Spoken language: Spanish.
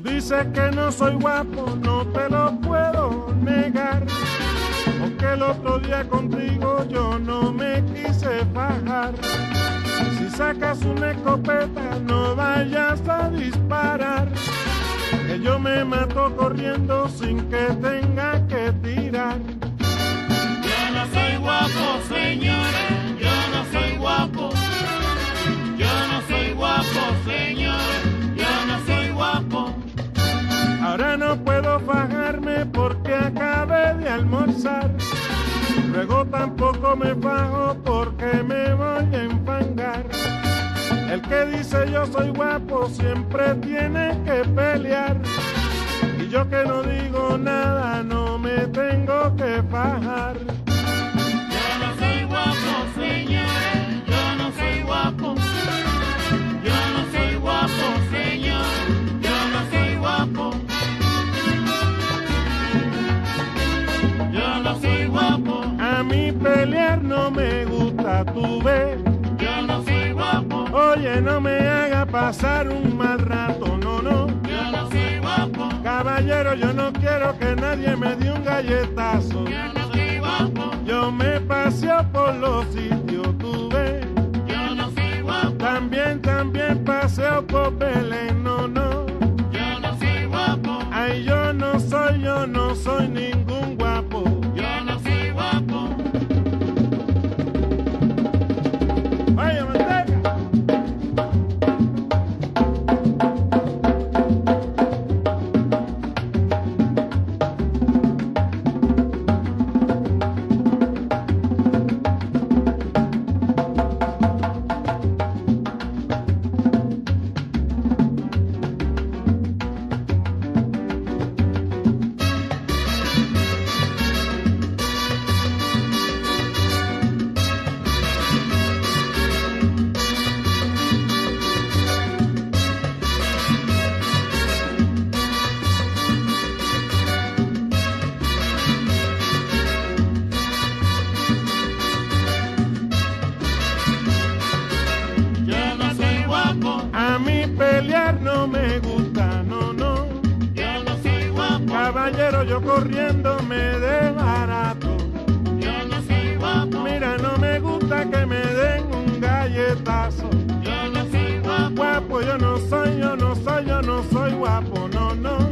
dices que no soy guapo, no te lo puedo negar. Aunque el otro día contigo yo no me quise bajar. Si sacas una escopeta, no vayas a disparar. Que yo me mato corriendo sin que tenga tampoco me fajo porque me voy a enfangar. El que dice yo soy guapo siempre tiene que pelear. Y yo que no digo nada no me tengo que fajar. Pelear no me gusta, tú ves. yo no soy guapo, Oye, no me haga pasar un mal rato, no, no. yo no soy guapo, Caballero, yo no quiero que nadie me dé un galletazo. yo no soy guapo, Yo me paseo por los sitios, tú ves. yo no soy guapo, También, también paseo por Belén, no, no. yo no soy guapo, Ay, yo no soy, yo no soy ningún Caballero, yo corriendo me desbarato. yo no soy guapo, Mira, no me gusta que me den un galletazo. yo no soy guapo, Guapo, yo no soy, yo no soy, yo no soy guapo, no, no